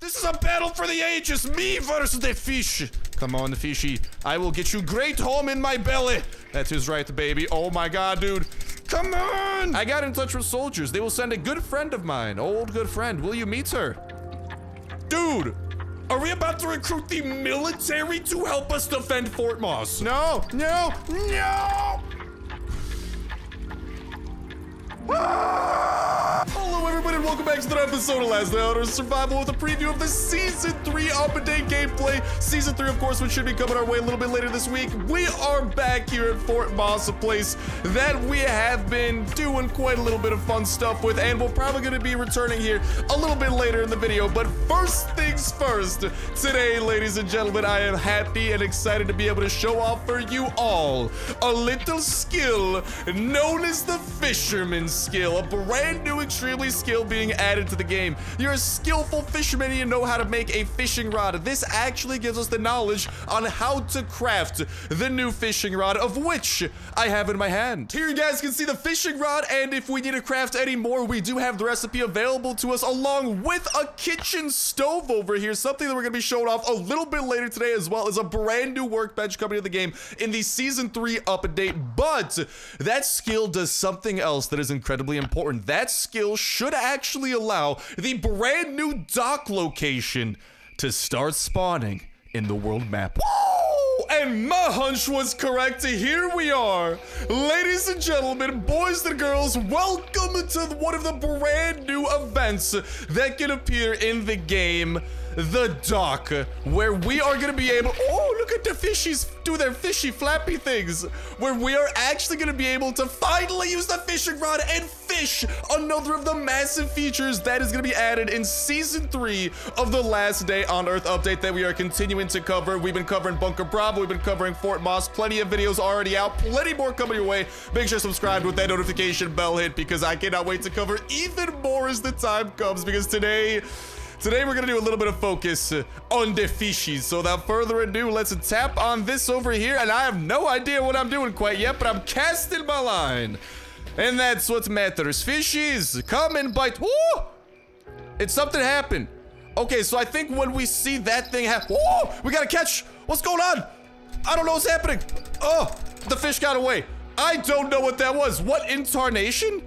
This is a battle for the ages. Me versus the fish. Come on, the fishy. I will get you great home in my belly. That is right, baby. Oh my god, dude. Come on! I got in touch with soldiers. They will send a good friend of mine. Old good friend. Will you meet her? Dude! Are we about to recruit the military to help us defend Fort Moss? No, no, no! Hello everybody and welcome back to another episode of Last Night on Survival with a preview of the Season 3 up-to-date gameplay. Season 3, of course, which should be coming our way a little bit later this week. We are back here at Fort Moss, a place that we have been doing quite a little bit of fun stuff with, and we're probably going to be returning here a little bit later in the video. But first things first, today, ladies and gentlemen, I am happy and excited to be able to show off for you all a little skill known as the Fisherman's skill, a brand new extremely skill being added to the game. You're a skillful fisherman and you know how to make a fishing rod. This actually gives us the knowledge on how to craft the new fishing rod, of which I have in my hand. Here you guys can see the fishing rod, and if we need to craft any more, we do have the recipe available to us along with a kitchen stove over here, something that we're gonna be showing off a little bit later today as well as a brand new workbench coming to the game in the season three update. But that skill does something else that is incredibly important. That skill should actually allow the brand new dock location to start spawning in the world map. And my hunch was correct. Here we are. Ladies and gentlemen, boys and girls, welcome to one of the brand new events that can appear in the game the dock, where we are gonna be able. Oh, look at the fishies do their fishy flappy things, where we are actually gonna be able to finally use the fishing rod and fish another of the massive features that is gonna be added in season three of the Last Day on Earth update that we are continuing to cover. We've been covering Bunker Bravo, we've been covering Fort Moss, plenty of videos already out, plenty more coming your way. Make sure to subscribe with that notification bell hit because I cannot wait to cover even more as the time comes because today. Today we're gonna do a little bit of focus uh, on the fishies. So without further ado, let's tap on this over here. And I have no idea what I'm doing quite yet, but I'm casting my line. And that's what matters. Fishies, come and bite. Woo! It's something happened. Okay, so I think when we see that thing happen, we gotta catch. What's going on? I don't know what's happening. Oh, the fish got away. I don't know what that was. What incarnation?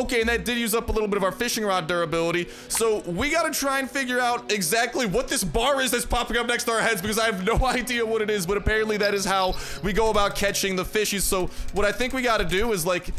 Okay, and that did use up a little bit of our fishing rod durability. So we gotta try and figure out exactly what this bar is that's popping up next to our heads because I have no idea what it is, but apparently that is how we go about catching the fishies. So what I think we gotta do is like,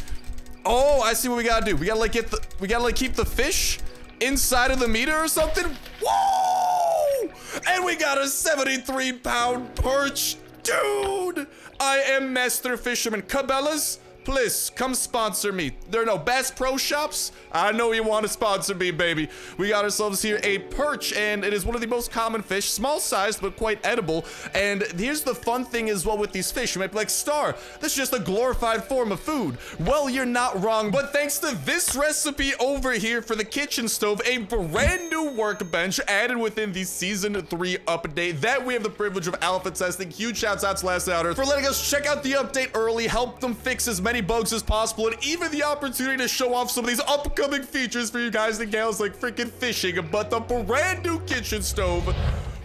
oh, I see what we gotta do. We gotta like get the, we gotta like keep the fish inside of the meter or something. Whoa! And we got a 73 pound perch. Dude, I am Master Fisherman. Cabela's, Please, come sponsor me. There are no Bass Pro Shops. I know you want to sponsor me, baby. We got ourselves here a perch, and it is one of the most common fish. Small sized, but quite edible. And here's the fun thing as well with these fish. You might be like, Star, this is just a glorified form of food. Well, you're not wrong, but thanks to this recipe over here for the kitchen stove, a brand new workbench added within the Season 3 update that we have the privilege of alpha testing. Huge shouts out to Last Outer for letting us check out the update early, help them fix as many many bugs as possible, and even the opportunity to show off some of these upcoming features for you guys and gals like freaking fishing, but the brand new kitchen stove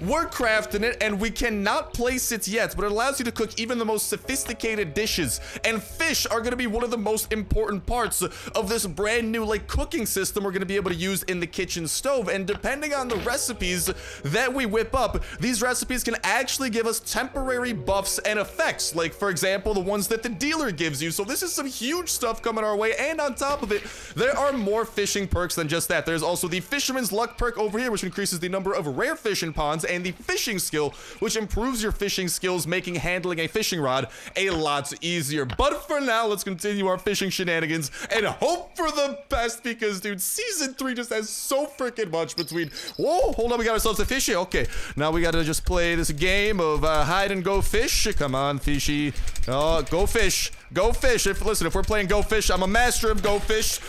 we're crafting it and we cannot place it yet, but it allows you to cook even the most sophisticated dishes. And fish are gonna be one of the most important parts of this brand new like cooking system we're gonna be able to use in the kitchen stove. And depending on the recipes that we whip up, these recipes can actually give us temporary buffs and effects. Like for example, the ones that the dealer gives you. So this is some huge stuff coming our way. And on top of it, there are more fishing perks than just that. There's also the fisherman's luck perk over here, which increases the number of rare fish in ponds and the fishing skill, which improves your fishing skills, making handling a fishing rod a lot easier. But for now, let's continue our fishing shenanigans and hope for the best because, dude, season three just has so freaking much between. Whoa, hold on, we got ourselves a fishy. Okay, now we gotta just play this game of uh, hide and go fish. Come on, fishy. Oh, go fish. Go fish. If listen, if we're playing go fish, I'm a master of go fish.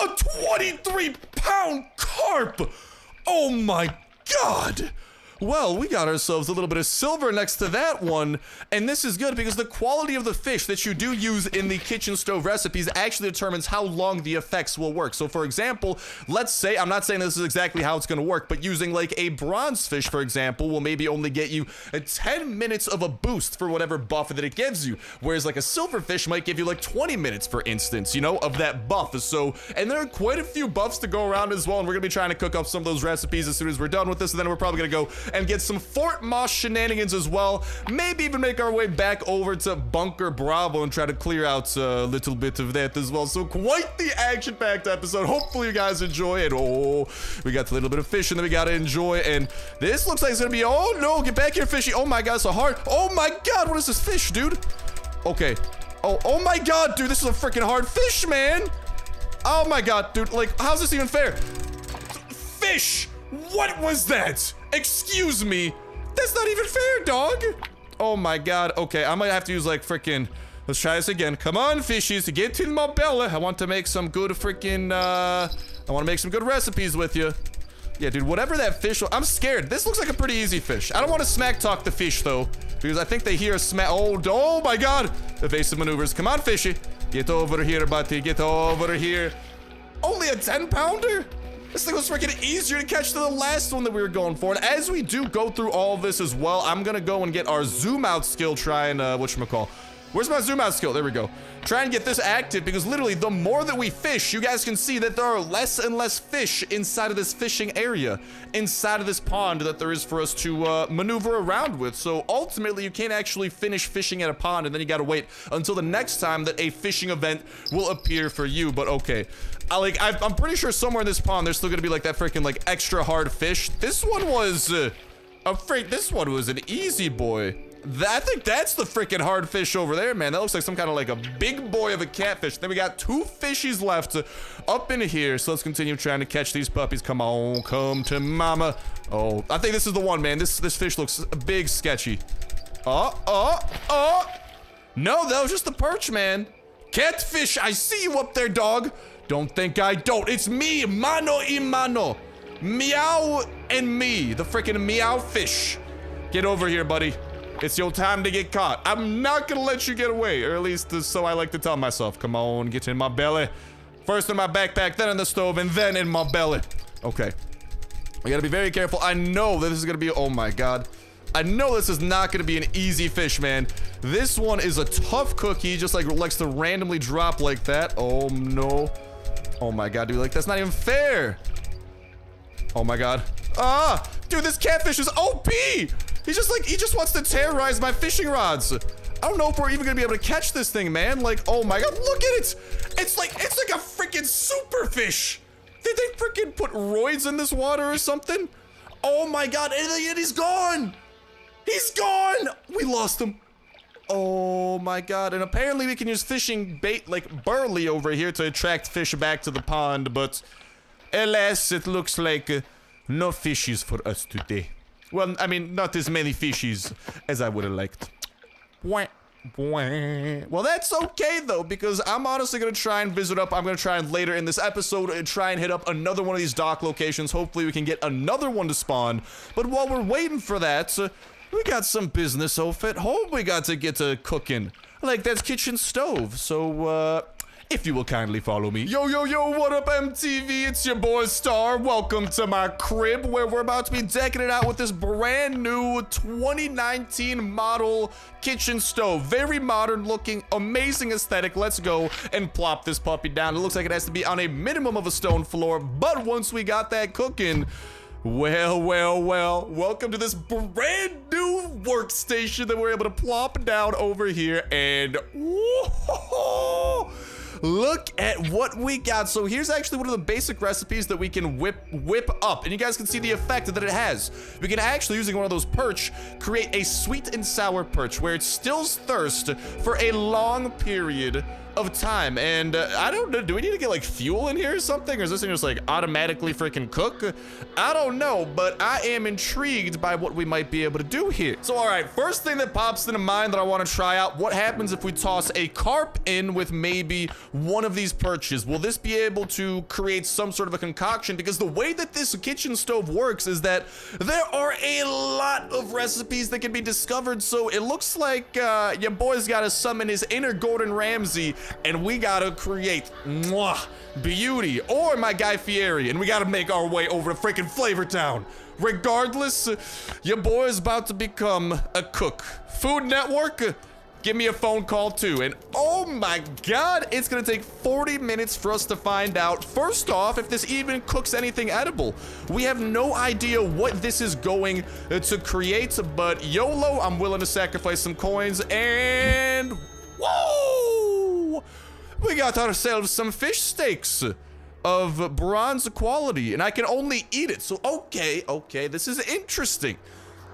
A 23 pound carp. Oh my god. Well, we got ourselves a little bit of silver next to that one, and this is good because the quality of the fish that you do use in the kitchen stove recipes actually determines how long the effects will work. So for example, let's say, I'm not saying this is exactly how it's gonna work, but using like a bronze fish, for example, will maybe only get you 10 minutes of a boost for whatever buff that it gives you, whereas like a silver fish might give you like 20 minutes, for instance, you know, of that buff. So, and there are quite a few buffs to go around as well, and we're gonna be trying to cook up some of those recipes as soon as we're done with this, and then we're probably gonna go and get some Fort Moss shenanigans as well. Maybe even make our way back over to Bunker Bravo and try to clear out a little bit of that as well. So quite the action-packed episode. Hopefully you guys enjoy it. Oh, we got a little bit of fish and then we got to enjoy. And this looks like it's going to be, oh no, get back here, fishy. Oh my God, it's a hard, oh my God, what is this fish, dude? Okay. Oh, oh my God, dude, this is a freaking hard fish, man. Oh my God, dude, like, how's this even fair? Fish! What was that? Excuse me. That's not even fair, dog. Oh my god. Okay, I might have to use like freaking. Let's try this again. Come on, fishies, get in my belly. I want to make some good freaking, uh, I want to make some good recipes with you. Yeah, dude, whatever that fish, I'm scared. This looks like a pretty easy fish. I don't want to smack talk the fish, though, because I think they hear a smack. Oh, oh my god. Evasive maneuvers. Come on, fishy. Get over here, buddy. Get over here. Only a 10 pounder? This thing was freaking easier to catch than the last one that we were going for. And as we do go through all this as well, I'm gonna go and get our zoom out skill, try and, uh, whatchamacall. Where's my zoom out skill? There we go. Try and get this active because literally the more that we fish, you guys can see that there are less and less fish inside of this fishing area, inside of this pond that there is for us to uh, maneuver around with. So ultimately, you can't actually finish fishing at a pond and then you gotta wait until the next time that a fishing event will appear for you. But okay, I like I, am pretty sure somewhere in this pond there's still gonna be like that freaking like extra hard fish. This one was, uh, afraid this one was an easy boy. I think that's the freaking hard fish over there, man. That looks like some kind of like a big boy of a catfish. Then we got two fishies left up in here. So let's continue trying to catch these puppies. Come on, come to mama. Oh, I think this is the one, man. This this fish looks big sketchy. Oh, oh, oh. No, that was just the perch, man. Catfish, I see you up there, dog. Don't think I don't. It's me, mano y mano. Meow and me, the freaking meow fish. Get over here, buddy. It's your time to get caught. I'm not gonna let you get away, or at least so I like to tell myself. Come on, get in my belly. First in my backpack, then in the stove, and then in my belly. Okay. I gotta be very careful. I know that this is gonna be- oh my god. I know this is not gonna be an easy fish, man. This one is a tough cookie, just like likes to randomly drop like that. Oh no. Oh my god, dude, like that's not even fair. Oh my god. Ah! Dude, this catfish is OP! He's just like, he just wants to terrorize my fishing rods. I don't know if we're even gonna be able to catch this thing, man. Like, oh my god, look at it! It's like, it's like a freaking super fish! Did they freaking put roids in this water or something? Oh my god, and he's gone! He's gone! We lost him. Oh my god, and apparently we can use fishing bait like burley over here to attract fish back to the pond, but alas, it looks like uh, no fishes for us today. Well, I mean, not as many fishies as I would have liked. Well, that's okay though, because I'm honestly gonna try and visit up. I'm gonna try and later in this episode uh, try and hit up another one of these dock locations. Hopefully, we can get another one to spawn. But while we're waiting for that, uh, we got some business, Ophet. home. we got to get to cooking. Like that kitchen stove. So, uh, if you will kindly follow me. Yo, yo, yo, what up, MTV? It's your boy Star. Welcome to my crib where we're about to be decking it out with this brand new 2019 model kitchen stove. Very modern looking, amazing aesthetic. Let's go and plop this puppy down. It looks like it has to be on a minimum of a stone floor, but once we got that cooking, well, well, well, welcome to this brand new workstation that we're able to plop down over here and whoa, look at what we got. So here's actually one of the basic recipes that we can whip whip up. And you guys can see the effect that it has. We can actually, using one of those perch, create a sweet and sour perch where it stills thirst for a long period of time. And uh, I don't know, do we need to get like fuel in here or something? Or is this thing just like automatically freaking cook? I don't know, but I am intrigued by what we might be able to do here. So, all right, first thing that pops into mind that I want to try out, what happens if we toss a carp in with maybe one of these perches? Will this be able to create some sort of a concoction? Because the way that this kitchen stove works is that there are a lot of recipes that can be discovered. So it looks like uh, your boy's got to summon his inner Gordon Ramsay and we got to create mwah, beauty or my Guy Fieri and we got to make our way over to freaking Flavor Town. Regardless, your boy is about to become a cook. Food Network, give me a phone call too. And oh my god, it's gonna take 40 minutes for us to find out, first off, if this even cooks anything edible. We have no idea what this is going to create, but YOLO, I'm willing to sacrifice some coins and whoa! We got ourselves some fish steaks of bronze quality, and I can only eat it. So, okay, okay, this is interesting.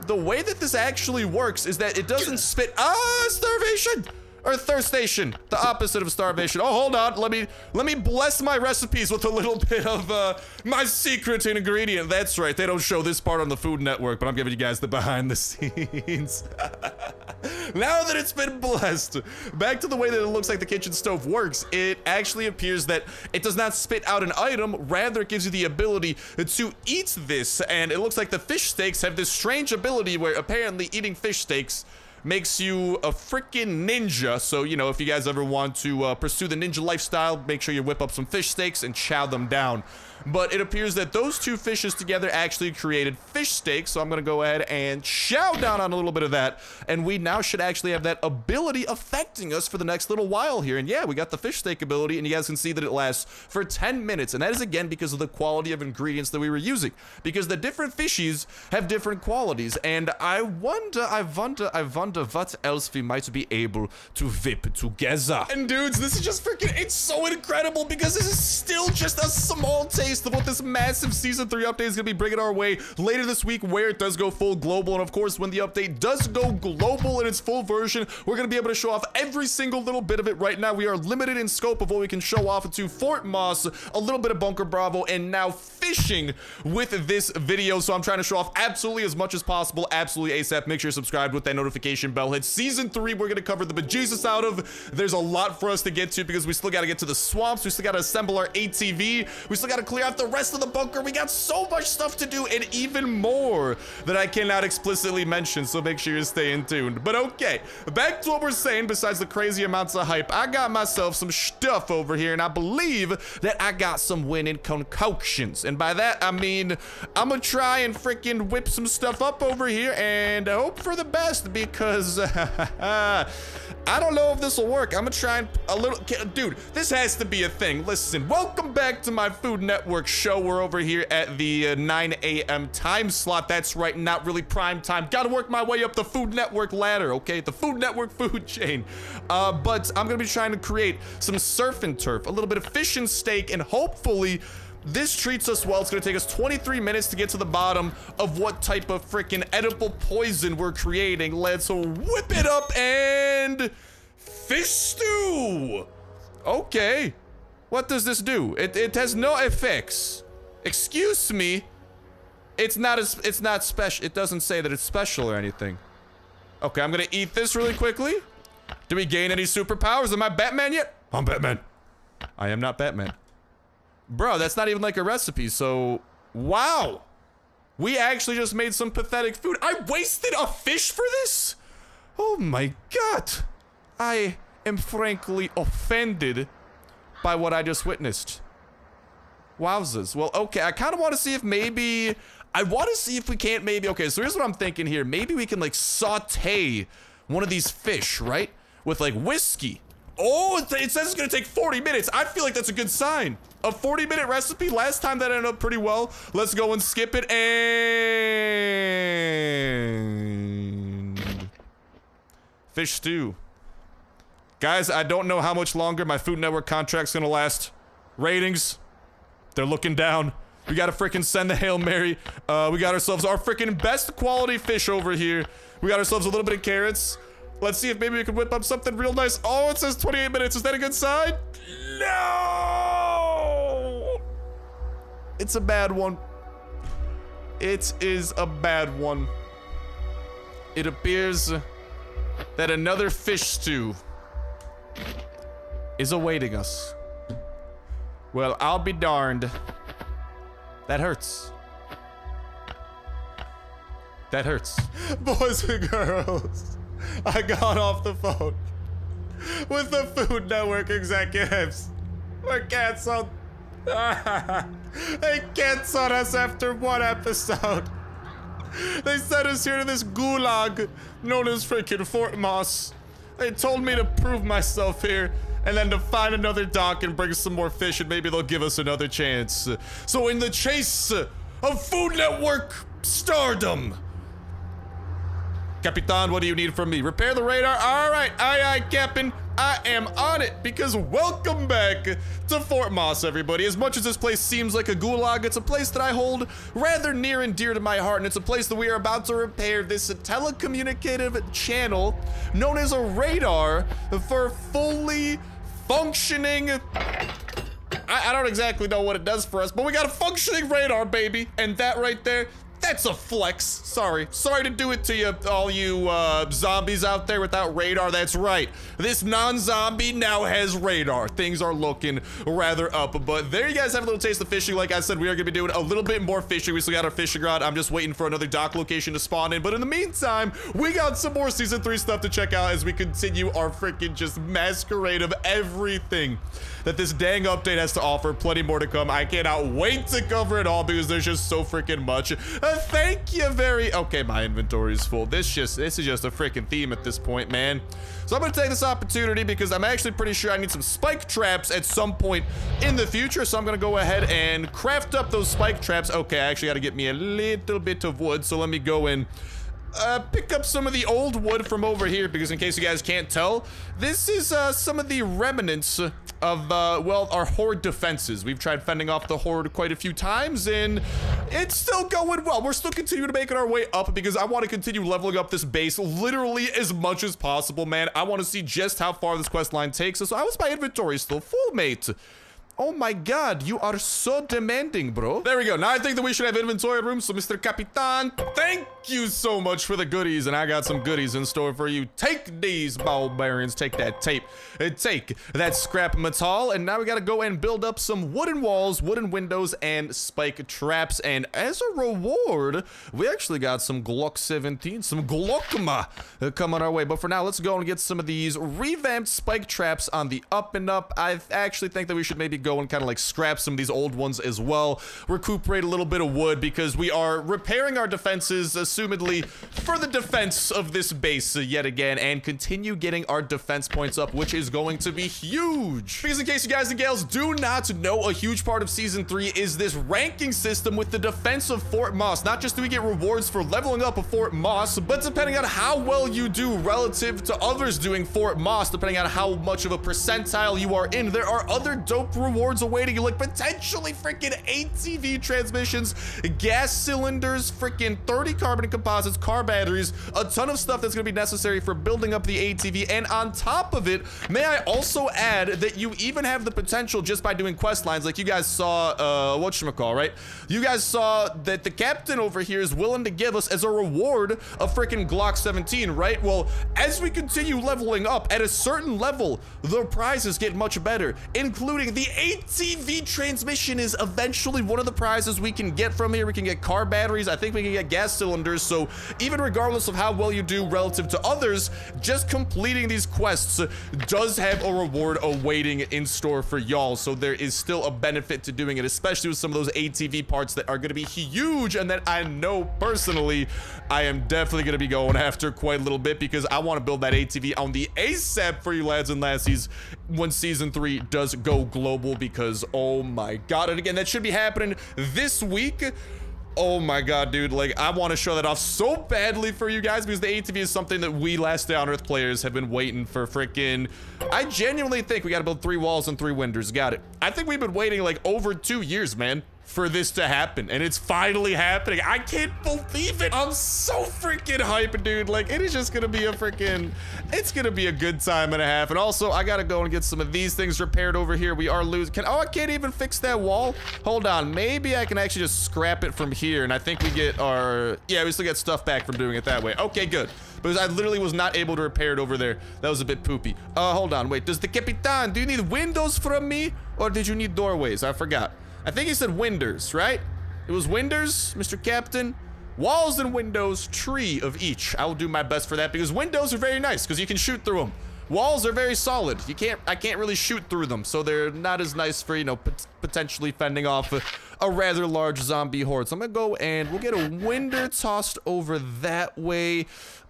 The way that this actually works is that it doesn't spit- Ah, starvation! Or thirstation, the opposite of starvation. Oh, hold on, let me let me bless my recipes with a little bit of uh, my secret ingredient. That's right, they don't show this part on the Food Network, but I'm giving you guys the behind the scenes. now that it's been blessed, back to the way that it looks like the kitchen stove works, it actually appears that it does not spit out an item, rather it gives you the ability to eat this, and it looks like the fish steaks have this strange ability where apparently eating fish steaks makes you a freaking ninja. So, you know, if you guys ever want to uh, pursue the ninja lifestyle, make sure you whip up some fish steaks and chow them down. But it appears that those two fishes together actually created fish steaks. So I'm going to go ahead and chow down on a little bit of that. And we now should actually have that ability affecting us for the next little while here. And yeah, we got the fish steak ability. And you guys can see that it lasts for 10 minutes. And that is again because of the quality of ingredients that we were using. Because the different fishies have different qualities. And I wonder, I wonder, I wonder what else we might be able to whip together. And dudes, this is just freaking, it's so incredible because this is still just a small taste of what this massive season three update is gonna be bringing our way later this week where it does go full global. And of course, when the update does go global in its full version, we're gonna be able to show off every single little bit of it. Right now, we are limited in scope of what we can show off to Fort Moss, a little bit of Bunker Bravo, and now fishing with this video. So I'm trying to show off absolutely as much as possible, absolutely ASAP. Make sure you're subscribed with that notification bell. Hit season three, we're gonna cover the bejesus out of. There's a lot for us to get to because we still gotta get to the swamps. We still gotta assemble our ATV. We still gotta clear out the rest of the bunker. We got so much stuff to do and even more that I cannot explicitly mention. So make sure you're staying tuned. But okay, back to what we're saying. Besides the crazy amounts of hype, I got myself some stuff over here and I believe that I got some winning concoctions. And by that, I mean, I'm gonna try and freaking whip some stuff up over here and hope for the best because I don't know if this will work. I'm gonna try and a little, dude, this has to be a thing. Listen, welcome back to my Food Network show. We're over here at the uh, 9 a.m. time slot. That's right, not really prime time. Gotta work my way up the Food Network ladder, okay? The Food Network food chain. Uh, but I'm gonna be trying to create some surf and turf, a little bit of fish and steak, and hopefully this treats us well. It's going to take us 23 minutes to get to the bottom of what type of freaking edible poison we're creating. Let's whip it up and fish stew. Okay. What does this do? It, it has no effects. Excuse me. It's not as it's not special. It doesn't say that it's special or anything. Okay, I'm gonna eat this really quickly. Do we gain any superpowers? Am I Batman yet? I'm Batman. I am not Batman. Bro, that's not even like a recipe, so... Wow! We actually just made some pathetic food. I wasted a fish for this? Oh my god! I am frankly offended by what I just witnessed. Wowzers. Well, okay, I kind of want to see if maybe... I want to see if we can't maybe... Okay, so here's what I'm thinking here. Maybe we can, like, saute one of these fish, right? With, like, whiskey. Oh, it says it's to take 40 minutes. I feel like that's a good sign. A 40 minute recipe. Last time that ended up pretty well. Let's go and skip it. And... Fish stew. Guys, I don't know how much longer my Food Network contract's to last. Ratings. They're looking down. We got to freaking send the Hail Mary. Uh, we got ourselves our freaking best quality fish over here. We got ourselves a little bit of carrots. Let's see if maybe we can whip up something real nice. Oh, it says 28 minutes. Is that a good sign? No! It's a bad one. It is a bad one. It appears that another fish stew is awaiting us. Well, I'll be darned. That hurts. That hurts. Boys and girls, I got off the phone with the Food Network executives. We're canceled. they canceled us after one episode. They sent us here to this gulag known as freaking Fort Moss. They told me to prove myself here and then to find another dock and bring some more fish and maybe they'll give us another chance. So in the chase of Food Network stardom, Capitan, what do you need from me? Repair the radar? All right, aye, aye, Captain. I am on it because welcome back to Fort Moss, everybody. As much as this place seems like a gulag, it's a place that I hold rather near and dear to my heart, and it's a place that we are about to repair this telecommunicative channel known as a radar for fully functioning I, I, don't exactly know what it does for us, but we got a functioning radar, baby. And that right there, that's a flex. Sorry. Sorry to do it to you, all you uh, zombies out there without radar. That's right. This non-zombie now has radar. Things are looking rather up. But there you guys have a little taste of fishing. Like I said, we are going to be doing a little bit more fishing. We still got our fishing rod. I'm just waiting for another dock location to spawn in. But in the meantime, we got some more Season 3 stuff to check out as we continue our freaking just masquerade of everything that this dang update has to offer. Plenty more to come. I cannot wait to cover it all because there's just so freaking much. Thank you very... Okay, my inventory is full. This just this is just a freaking theme at this point, man. So I'm going to take this opportunity because I'm actually pretty sure I need some spike traps at some point in the future. So I'm going to go ahead and craft up those spike traps. Okay, I actually got to get me a little bit of wood. So let me go and uh, pick up some of the old wood from over here because in case you guys can't tell, this is uh, some of the remnants of, uh, well, our horde defenses. We've tried fending off the horde quite a few times and it's still going well. We're still continuing to make our way up because I want to continue leveling up this base literally as much as possible, man. I want to see just how far this quest line takes us. So how is my inventory still full, mate? Oh my god, you are so demanding, bro. There we go. Now I think that we should have inventory room. So, Mr. Capitan, thank you so much for the goodies. And I got some goodies in store for you. Take these ball bearings. Take that tape. And take that scrap metal. And now we got to go and build up some wooden walls, wooden windows, and spike traps. And as a reward, we actually got some Glock 17, some Glockma uh, coming our way. But for now, let's go and get some of these revamped spike traps on the up and up. I actually think that we should maybe go go and kind of like scrap some of these old ones as well, recuperate a little bit of wood because we are repairing our defenses, assumedly, for the defense of this base yet again, and continue getting our defense points up, which is going to be huge. Because in case you guys and gals do not know, a huge part of Season 3 is this ranking system with the defense of Fort Moss. Not just do we get rewards for leveling up a Fort Moss, but depending on how well you do relative to others doing Fort Moss, depending on how much of a percentile you are in, there are other dope rewards rewards awaiting you, like potentially freaking ATV transmissions, gas cylinders, freaking 30 carbon composites, car batteries, a ton of stuff that's gonna be necessary for building up the ATV. And on top of it, may I also add that you even have the potential just by doing quest lines, like you guys saw, uh, whatchamacall, right? You guys saw that the captain over here is willing to give us as a reward a freaking Glock 17, right? Well, as we continue leveling up, at a certain level, the prizes get much better, including the ATV transmission is eventually one of the prizes we can get from here. We can get car batteries. I think we can get gas cylinders. So even regardless of how well you do relative to others, just completing these quests does have a reward awaiting in store for y'all. So there is still a benefit to doing it, especially with some of those ATV parts that are going to be huge and that I know personally I am definitely going to be going after quite a little bit because I want to build that ATV on the ASAP for you lads and lassies when season three does go global because oh my god and again that should be happening this week. Oh my god dude like i want to show that off so badly for you guys because the atv is something that we last day on earth players have been waiting for freaking i genuinely think we got to build three walls and three windows got it. I think we've been waiting like over two years man for this to happen and it's finally happening. I can't believe it. I'm so freaking hyped, dude. Like it is just gonna be a freaking, it's gonna be a good time and a half. And also I gotta go and get some of these things repaired over here. We are losing, can, oh, I can't even fix that wall. Hold on, maybe I can actually just scrap it from here. And I think we get our, yeah, we still get stuff back from doing it that way. Okay, good. Because I literally was not able to repair it over there. That was a bit poopy. Uh, hold on, wait, does the Capitan, do you need windows from me? Or did you need doorways? I forgot. I think he said windows, right? It was windows, Mr. Captain. Walls and windows, tree of each. I will do my best for that because windows are very nice because you can shoot through them. Walls are very solid. You can't, I can't really shoot through them, so they're not as nice for, you know, pot potentially fending off a, a, rather large zombie horde. So I'm gonna go and we'll get a window tossed over that way.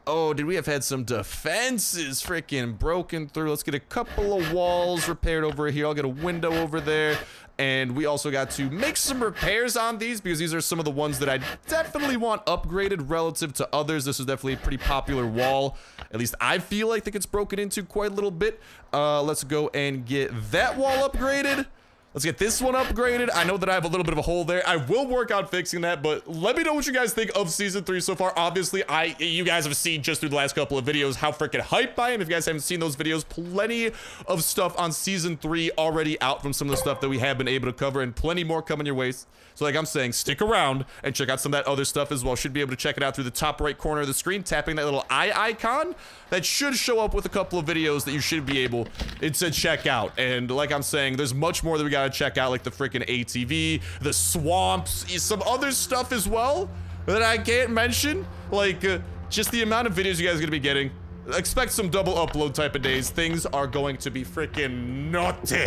Oh, did we have had some defenses freaking broken through? Let's get a couple of walls repaired over here. I'll get a window over there. And we also got to make some repairs on these because these are some of the ones that I definitely want upgraded relative to others. This is definitely a pretty popular wall. At least I feel like it gets broken into quite a little bit. Uh, let's go and get that wall upgraded. Let's get this one upgraded. I know that I have a little bit of a hole there. I will work on fixing that, but let me know what you guys think of season three so far. Obviously, I you guys have seen just through the last couple of videos how freaking hyped I am. If you guys haven't seen those videos, plenty of stuff on season three already out from some of the stuff that we have been able to cover and plenty more coming your way. So like I'm saying, stick around and check out some of that other stuff as well. Should be able to check it out through the top right corner of the screen, tapping that little eye icon. That should show up with a couple of videos that you should be able to check out. And like I'm saying, there's much more that we gotta check out, like the freaking ATV, the swamps, some other stuff as well that I can't mention. Like, uh, just the amount of videos you guys are gonna be getting. Expect some double upload type of days. Things are going to be freaking naughty,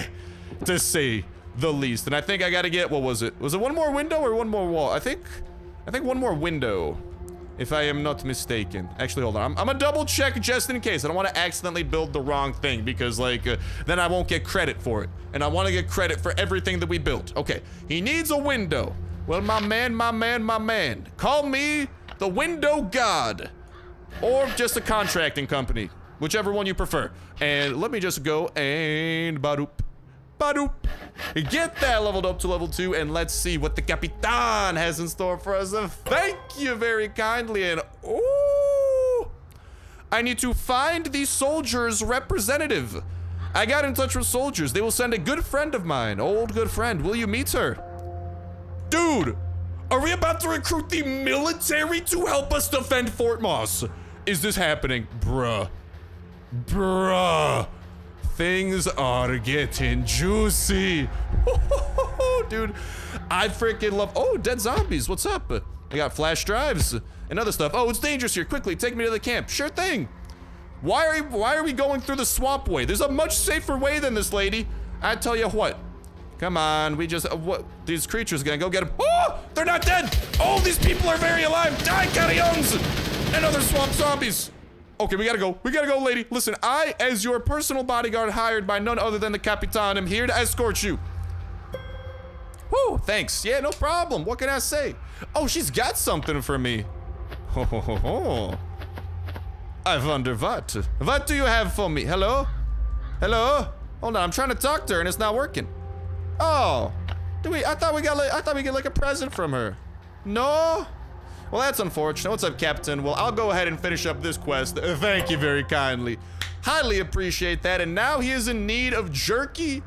to say the least. And I think I gotta get, what was it? Was it one more window or one more wall? I think, I think one more window. If I am not mistaken. Actually, hold on. I'm, I'm gonna double check just in case. I don't want to accidentally build the wrong thing because, like, uh, then I won't get credit for it. And I want to get credit for everything that we built. Okay, he needs a window. Well, my man, my man, my man. Call me the window god. Or just a contracting company. Whichever one you prefer. And let me just go and... Badoop. Badoop. Get that leveled up to level 2, and let's see what the Capitan has in store for us. thank you very kindly, and ooh! I need to find the soldier's representative. I got in touch with soldiers. They will send a good friend of mine, old good friend. Will you meet her? Dude, are we about to recruit the military to help us defend Fort Moss? Is this happening? Bruh. Bruh. Things are getting juicy. Dude, I freaking love... Oh, dead zombies. What's up? I got flash drives and other stuff. Oh, it's dangerous here. Quickly, take me to the camp. Sure thing. Why are, why are we going through the swamp way? There's a much safer way than this, lady. I tell you what. Come on, we just... Uh, what? These creatures gonna go get them. Oh, they're not dead. Oh, these people are very alive. Die, carrions. And other swamp zombies. Okay, we gotta go. We gotta go, lady. Listen, I, as your personal bodyguard hired by none other than the Capitan, am here to escort you. Whoo, thanks. Yeah, no problem. What can I say? Oh, she's got something for me. Ho, ho, ho, ho. I wonder what. What do you have for me? Hello? Hello? Hold on, I'm trying to talk to her and it's not working. Oh. Do we, I thought we got like, I thought we get like a present from her. No? Well, that's unfortunate. What's up, Captain? Well, I'll go ahead and finish up this quest. Uh, thank you very kindly. Highly appreciate that. And now he is in need of jerky,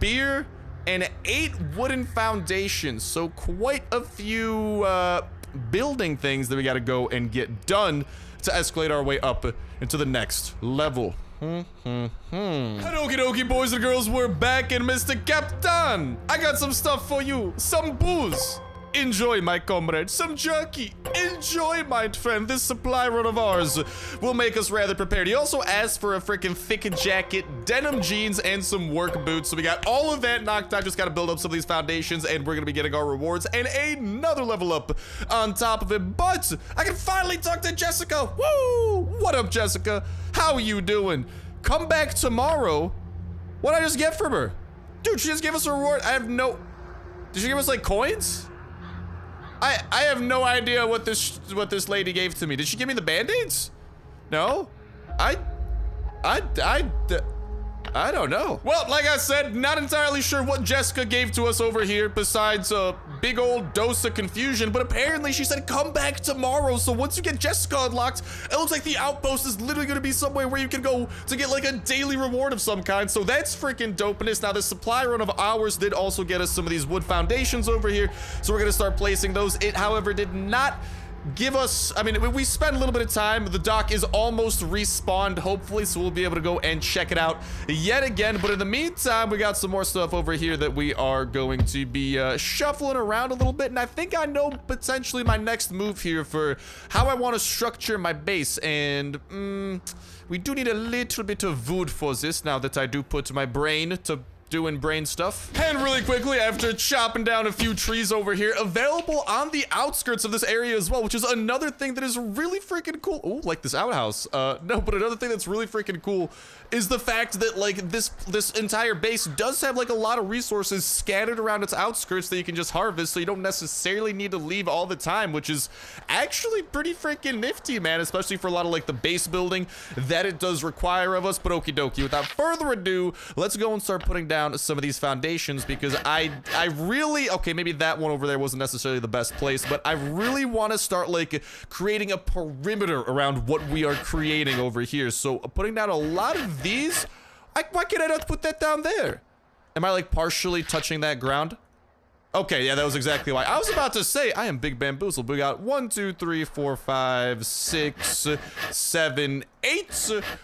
beer, and eight wooden foundations. So quite a few uh, building things that we got to go and get done to escalate our way up into the next level. Hmm, hmm, hmm. Okie dokie, boys and girls, we're back and Mr. Captain, I got some stuff for you. Some booze. Enjoy, my comrade. Some jerky. Enjoy, my friend. This supply run of ours will make us rather prepared. He also asked for a freaking thick jacket, denim jeans, and some work boots. So we got all of that knocked out. Just got to build up some of these foundations, and we're going to be getting our rewards and another level up on top of it. But I can finally talk to Jessica. Woo! What up, Jessica? How are you doing? Come back tomorrow. What did I just get from her? Dude, she just gave us a reward. I have no... Did she give us, like, coins? I I have no idea what this what this lady gave to me. Did she give me the band-aids? No? I I I I don't know. Well, like I said, not entirely sure what Jessica gave to us over here besides a big old dose of confusion, but apparently she said come back tomorrow. So once you get Jessica unlocked, it looks like the outpost is literally going to be somewhere where you can go to get like a daily reward of some kind. So that's freaking dopeness. Now, the supply run of ours did also get us some of these wood foundations over here. So we're going to start placing those. It, however, did not give us, I mean, we spent a little bit of time. The dock is almost respawned, hopefully, so we'll be able to go and check it out yet again. But in the meantime, we got some more stuff over here that we are going to be uh, shuffling around a little bit. And I think I know potentially my next move here for how I want to structure my base. And, mm, we do need a little bit of wood for this now that I do put my brain to doing brain stuff. And really quickly, after chopping down a few trees over here, available on the outskirts of this area as well, which is another thing that is really freaking cool. Oh, like this outhouse. Uh, no, but another thing that's really freaking cool is the fact that like this this entire base does have like a lot of resources scattered around its outskirts that you can just harvest so you don't necessarily need to leave all the time which is actually pretty freaking nifty man especially for a lot of like the base building that it does require of us but okie dokie without further ado let's go and start putting down some of these foundations because I I really okay maybe that one over there wasn't necessarily the best place but I really want to start like creating a perimeter around what we are creating over here so uh, putting down a lot of these? I, why can't I not put that down there? Am I like partially touching that ground? Okay, yeah, that was exactly why. I was about to say, I am big bamboozled. We got one, two, three, four, five, six, seven, eight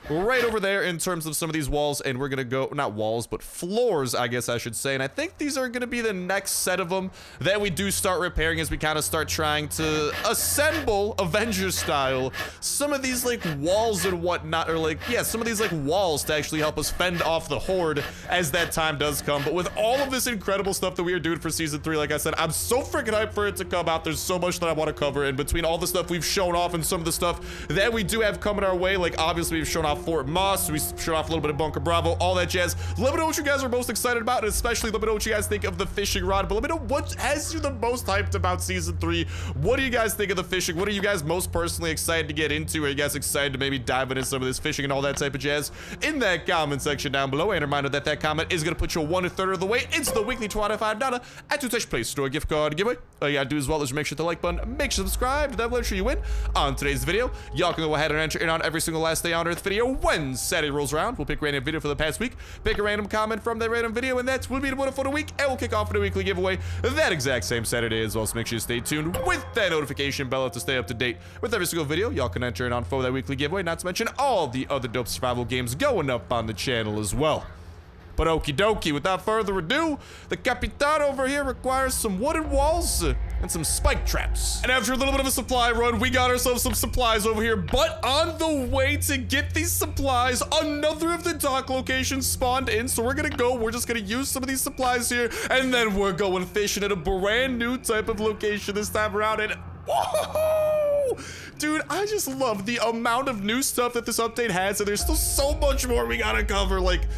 right over there in terms of some of these walls. And we're going to go, not walls, but floors, I guess I should say. And I think these are going to be the next set of them that we do start repairing as we kind of start trying to assemble Avengers style some of these like walls and whatnot, or like, yeah, some of these like walls to actually help us fend off the horde as that time does come. But with all of this incredible stuff that we are doing for season three, like I said, I'm so freaking hyped for it to come out. There's so much that I want to cover. And between all the stuff we've shown off and some of the stuff that we do have coming our way, like like, obviously, we've shown off Fort Moss. We've shown off a little bit of Bunker Bravo, all that jazz. Let me know what you guys are most excited about, and especially let me know what you guys think of the fishing rod. But let me know what has you the most hyped about Season 3. What do you guys think of the fishing? What are you guys most personally excited to get into? Are you guys excited to maybe dive into some of this fishing and all that type of jazz? In that comment section down below. And a reminder that that comment is going to put you one third of the way into the weekly $25 at Touch Play Store gift card giveaway. All you gotta do as well is make sure to like button, make sure to subscribe, that will ensure you win on today's video. Y'all can go ahead and enter in on every single last day on Earth video when Saturday rolls around. We'll pick a random video for the past week, pick a random comment from that random video, and that's will be the winner for the week, and we'll kick off with a weekly giveaway that exact same Saturday as well. So make sure you stay tuned with that notification bell to stay up to date with every single video. Y'all can enter in on for that weekly giveaway, not to mention all the other dope survival games going up on the channel as well. But okie dokie, without further ado, the Capitan over here requires some wooden walls and some spike traps. And after a little bit of a supply run, we got ourselves some supplies over here. But on the way to get these supplies, another of the dock locations spawned in. So we're gonna go, we're just gonna use some of these supplies here, and then we're going fishing at a brand new type of location this time around. And whoa! Dude, I just love the amount of new stuff that this update has, and there's still so much more we gotta cover. Like,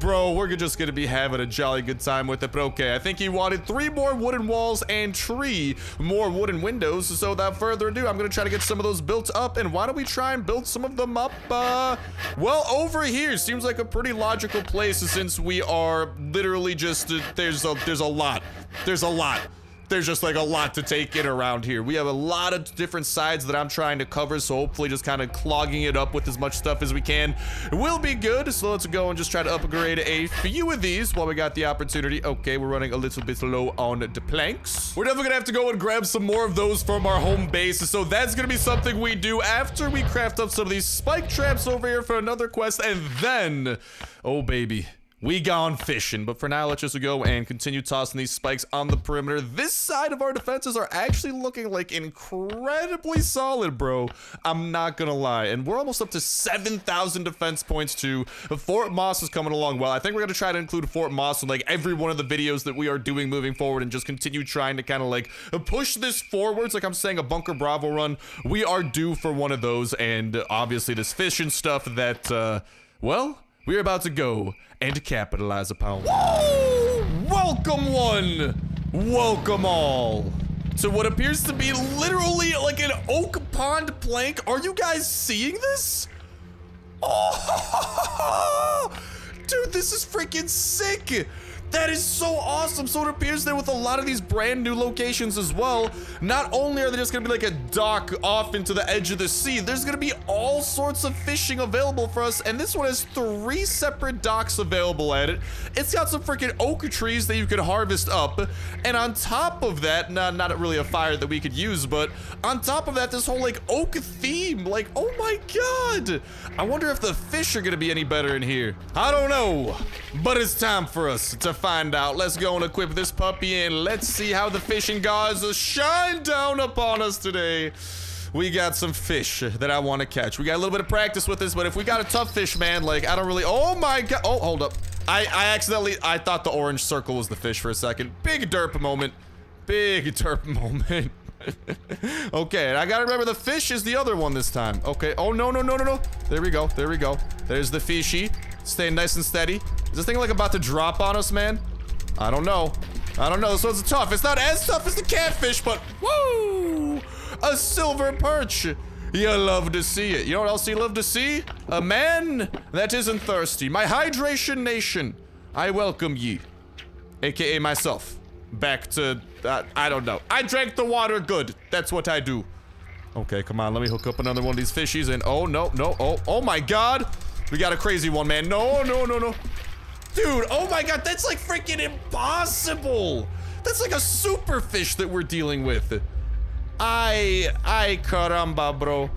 Bro, we're just gonna be having a jolly good time with it, but okay. I think he wanted three more wooden walls and three more wooden windows. So without further ado, I'm gonna try to get some of those built up. And why don't we try and build some of them up? Uh, well, over here seems like a pretty logical place since we are literally just, uh, there's a, there's a lot. There's a lot there's just like a lot to take in around here. We have a lot of different sides that I'm trying to cover, so hopefully just kind of clogging it up with as much stuff as we can it will be good. So let's go and just try to upgrade a few of these while we got the opportunity. Okay, we're running a little bit low on the planks. We're definitely gonna have to go and grab some more of those from our home base. So that's gonna be something we do after we craft up some of these spike traps over here for another quest. And then, oh baby, we gone fishing, but for now, let's just go and continue tossing these spikes on the perimeter. This side of our defenses are actually looking like incredibly solid, bro. I'm not gonna lie. And we're almost up to 7,000 defense points too. Fort Moss is coming along well. I think we're gonna try to include Fort Moss in like every one of the videos that we are doing moving forward and just continue trying to kind of like push this forwards. Like I'm saying, a Bunker Bravo run. We are due for one of those. And obviously this fishing stuff that, uh, well, we're about to go and capitalize upon. Woo! Welcome one! Welcome all! To what appears to be literally like an oak pond plank. Are you guys seeing this? Oh! dude, this is freaking sick. That is so awesome. So it appears that with a lot of these brand new locations as well, not only are they just gonna be like a dock off into the edge of the sea, there's gonna be all sorts of fishing available for us. And this one has three separate docks available at it. It's got some freaking oak trees that you can harvest up. And on top of that, not, not really a fire that we could use, but on top of that, this whole like oak theme, like, oh my God. I wonder if the fish are gonna be any better in here. I don't know, but it's time for us to find out. Let's go and equip this puppy and let's see how the fishing gods shine down upon us today. We got some fish that I want to catch. We got a little bit of practice with this, but if we got a tough fish, man, like, I don't really... Oh, my God. Oh, hold up. I, I accidentally... I thought the orange circle was the fish for a second. Big derp moment. Big derp moment. okay, and I gotta remember the fish is the other one this time. Okay. Oh, no, no, no, no, no. There we go. There we go. There's the fishy. Staying nice and steady. Is this thing like about to drop on us, man? I don't know. I don't know. This one's tough. It's not as tough as the catfish, but woo! A silver perch. You love to see it. You know what else you love to see? A man that isn't thirsty. My hydration nation. I welcome ye. AKA myself. Back to, uh, I don't know. I drank the water good. That's what I do. Okay, come on. Let me hook up another one of these fishies and, oh, no, no. Oh, oh my God. We got a crazy one, man. No, no, no, no. Dude, oh my god, that's like freaking impossible. That's like a super fish that we're dealing with. I, I caramba, bro.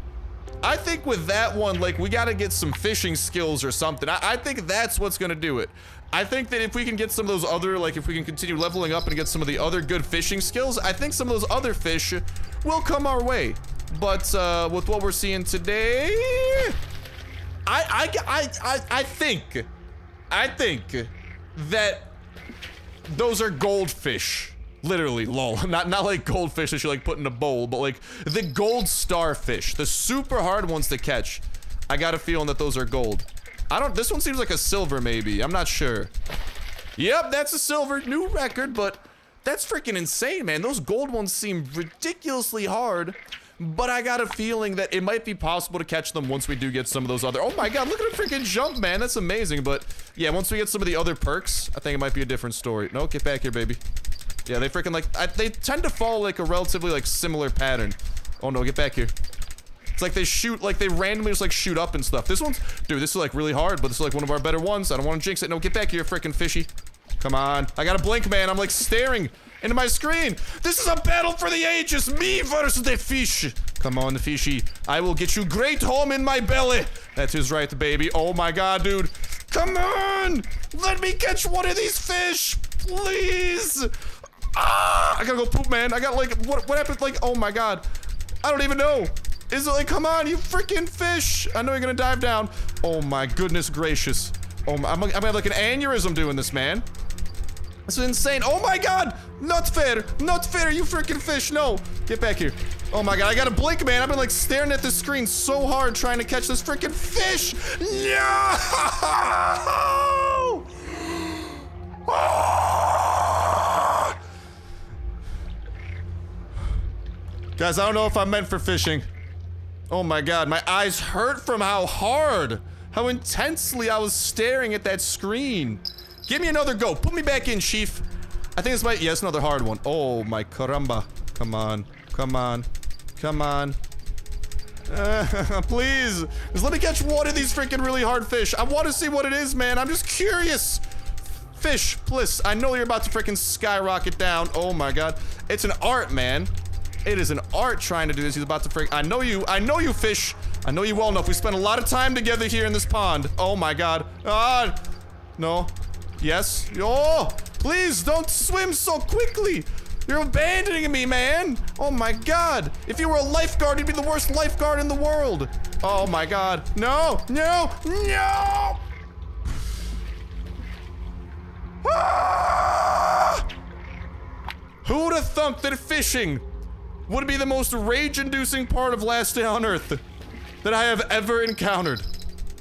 I think with that one, like, we gotta get some fishing skills or something. I, I think that's what's gonna do it. I think that if we can get some of those other, like, if we can continue leveling up and get some of the other good fishing skills, I think some of those other fish will come our way. But, uh, with what we're seeing today, I, I, I, I, I think, I think that those are goldfish. Literally, lol. Not not like goldfish that you like put in a bowl, but like the gold starfish, the super hard ones to catch. I got a feeling that those are gold. I don't. This one seems like a silver, maybe. I'm not sure. Yep, that's a silver. New record, but that's freaking insane, man. Those gold ones seem ridiculously hard. But I got a feeling that it might be possible to catch them once we do get some of those other- Oh my god, look at him freaking jump, man. That's amazing. But yeah, once we get some of the other perks, I think it might be a different story. No, get back here, baby. Yeah, they freaking like- I, They tend to follow like a relatively like similar pattern. Oh no, get back here. It's like they shoot, like they randomly just like shoot up and stuff. This one's- Dude, this is like really hard, but this is like one of our better ones. I don't want to jinx it. No, get back here, freaking fishy. Come on. I got a blink, man. I'm like staring into my screen. This is a battle for the ages. Me versus the fish. Come on, the fishy. I will get you great home in my belly. That is right, baby. Oh my god, dude. Come on. Let me catch one of these fish. Please. Ah, I gotta go poop, man. I got like, what, what happened? Like, oh my god. I don't even know. Is it like, come on, you freaking fish. I know you're gonna dive down. Oh my goodness gracious. Oh my, I'm, I'm gonna have like an aneurysm doing this, man. This is insane. Oh my god! Not fair! Not fair, you freaking fish! No! Get back here. Oh my god, I gotta blink, man. I've been like staring at the screen so hard trying to catch this freaking fish! No! Guys, I don't know if I'm meant for fishing. Oh my god, my eyes hurt from how hard, how intensely I was staring at that screen. Give me another go. Put me back in, Chief. I think this might- yes, another hard one. Oh, my caramba. Come on. Come on. Come on. Uh, please. Just let me catch one of these freaking really hard fish. I want to see what it is, man. I'm just curious. Fish, please. I know you're about to freaking skyrocket down. Oh, my God. It's an art, man. It is an art trying to do this. He's about to freak. I know you. I know you, fish. I know you well enough. We spent a lot of time together here in this pond. Oh, my God. Ah. No. Yes. Oh, please don't swim so quickly. You're abandoning me, man. Oh my god. If you were a lifeguard, you'd be the worst lifeguard in the world. Oh my god. No, no, no. Ah! Who would have thunk that fishing would be the most rage-inducing part of Last Day on Earth that I have ever encountered?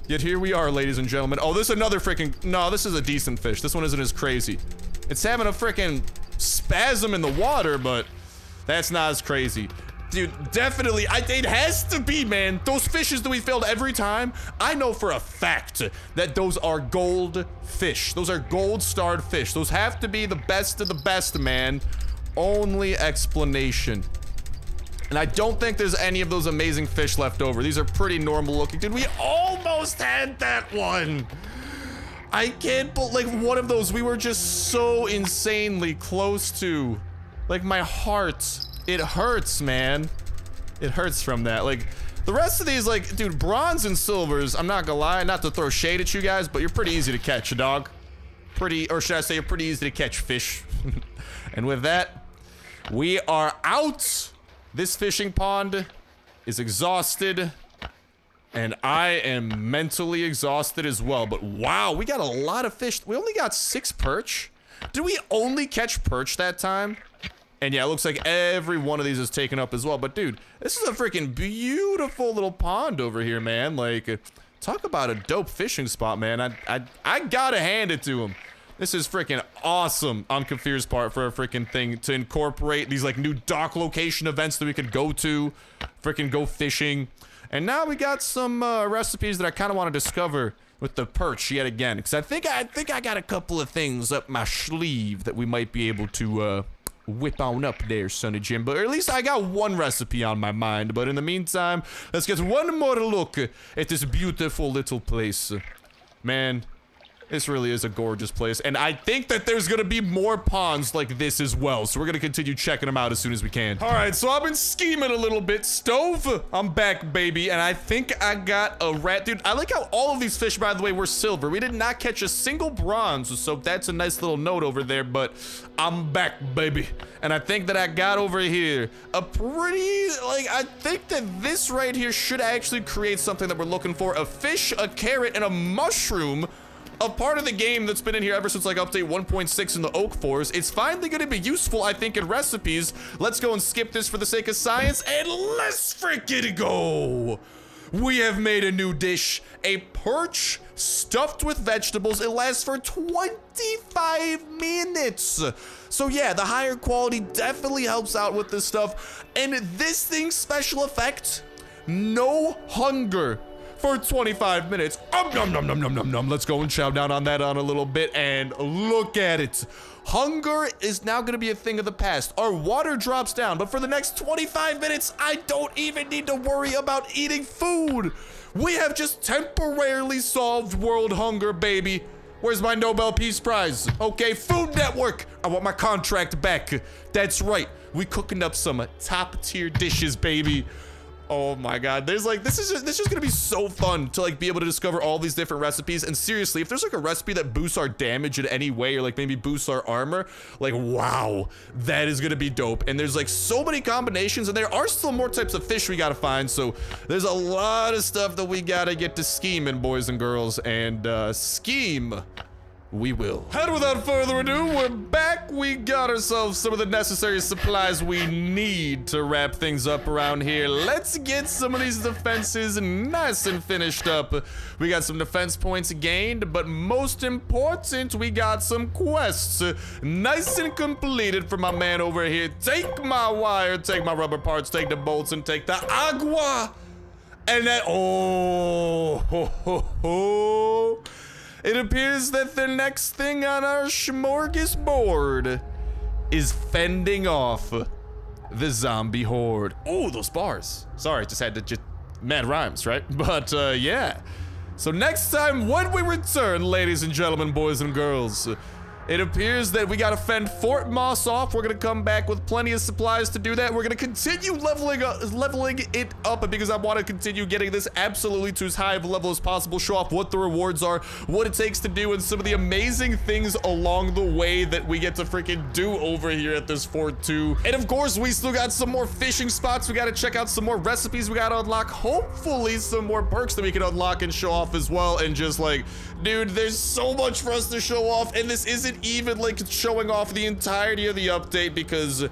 Yet here we are, ladies and gentlemen. Oh, this is another freaking... No, this is a decent fish. This one isn't as crazy. It's having a freaking spasm in the water, but that's not as crazy. Dude, definitely. I, it has to be, man. Those fishes that we failed every time, I know for a fact that those are gold fish. Those are gold-starred fish. Those have to be the best of the best, man. Only explanation. And I don't think there's any of those amazing fish left over. These are pretty normal looking. Dude, we almost had that one. I can't believe like one of those we were just so insanely close to. Like my heart it hurts, man. It hurts from that. Like, the rest of these, like, dude, bronze and silvers, I'm not gonna lie, not to throw shade at you guys, but you're pretty easy to catch, dog. Pretty, or should I say, you're pretty easy to catch fish. and with that, we are out. This fishing pond is exhausted. And I am mentally exhausted as well. But wow, we got a lot of fish. We only got six perch. Did we only catch perch that time? And yeah, it looks like every one of these is taken up as well. But dude, this is a freaking beautiful little pond over here, man. Like, talk about a dope fishing spot, man. I, I, I gotta hand it to him. This is freaking awesome on Kefir's part for a freaking thing to incorporate these like new dock location events that we could go to, freaking go fishing. And now we got some uh, recipes that I kind of want to discover with the perch yet again, because I think I think I got a couple of things up my sleeve that we might be able to uh, whip on up there, Sonny Jim. But at least I got one recipe on my mind. But in the meantime, let's get one more look at this beautiful little place. Man, this really is a gorgeous place, and I think that there's gonna be more ponds like this as well, so we're gonna continue checking them out as soon as we can. All right, so I've been scheming a little bit. Stove, I'm back, baby, and I think I got a rat. Dude, I like how all of these fish, by the way, were silver. We did not catch a single bronze, so that's a nice little note over there, but I'm back, baby. And I think that I got over here a pretty, like, I think that this right here should actually create something that we're looking for. A fish, a carrot, and a mushroom a part of the game that's been in here ever since like update 1.6 in the Oak Forest. It's finally going to be useful, I think, in recipes. Let's go and skip this for the sake of science, and let's freaking go! We have made a new dish, a perch stuffed with vegetables. It lasts for 25 minutes. So yeah, the higher quality definitely helps out with this stuff. And this thing's special effect, no hunger for 25 minutes. Um, num, num, num, num, num, num. Let's go and chow down on that on a little bit and look at it. Hunger is now going to be a thing of the past. Our water drops down, but for the next 25 minutes, I don't even need to worry about eating food. We have just temporarily solved world hunger, baby. Where's my Nobel Peace Prize? Okay, Food Network. I want my contract back. That's right. We cooking up some top tier dishes, baby. Oh my god, there's like, this is just, this is just gonna be so fun to like be able to discover all these different recipes. And seriously, if there's like a recipe that boosts our damage in any way, or like maybe boosts our armor, like wow, that is gonna be dope. And there's like so many combinations, and there are still more types of fish we gotta find. So there's a lot of stuff that we gotta get to scheming, boys and girls, and uh, scheme we will. And without further ado, we're back. We got ourselves some of the necessary supplies we need to wrap things up around here. Let's get some of these defenses nice and finished up. We got some defense points gained, but most important, we got some quests nice and completed for my man over here. Take my wire, take my rubber parts, take the bolts, and take the agua. And then, oh, ho, ho, ho. It appears that the next thing on our smorgasbord is fending off the zombie horde. Oh, those bars. Sorry, just had to just mad rhymes, right? But uh, yeah. So next time when we return, ladies and gentlemen, boys and girls, it appears that we gotta fend Fort Moss off. We're gonna come back with plenty of supplies to do that. We're gonna continue leveling up, leveling it up because I want to continue getting this absolutely to as high of a level as possible. Show off what the rewards are, what it takes to do, and some of the amazing things along the way that we get to freaking do over here at this fort too. And of course, we still got some more fishing spots. We gotta check out some more recipes. We gotta unlock, hopefully, some more perks that we can unlock and show off as well. And just like, dude, there's so much for us to show off, and this isn't isn't even like showing off the entirety of the update because,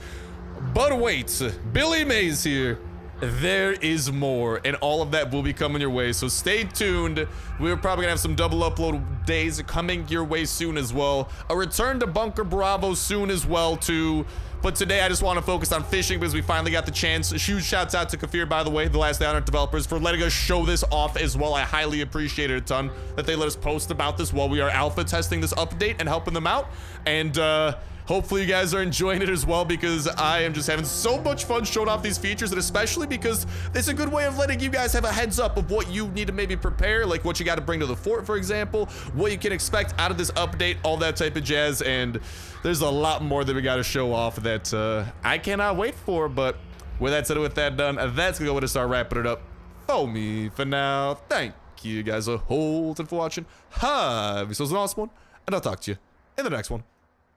but wait, Billy Mays here. There is more, and all of that will be coming your way. So stay tuned. We're probably gonna have some double upload days coming your way soon as well. A return to Bunker Bravo soon as well too. But today I just want to focus on fishing because we finally got the chance. Huge shouts out to Kefir, by the way, the Last Earth developers, for letting us show this off as well. I highly appreciate it a ton that they let us post about this while we are alpha testing this update and helping them out. And uh, Hopefully you guys are enjoying it as well because I am just having so much fun showing off these features and especially because it's a good way of letting you guys have a heads up of what you need to maybe prepare, like what you got to bring to the fort, for example, what you can expect out of this update, all that type of jazz. And there's a lot more that we got to show off that uh, I cannot wait for. But with that said, with that done, that's going to go to start wrapping it up for me for now. Thank you guys a whole ton for watching. Have yourselves an awesome one, and I'll talk to you in the next one.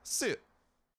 See ya.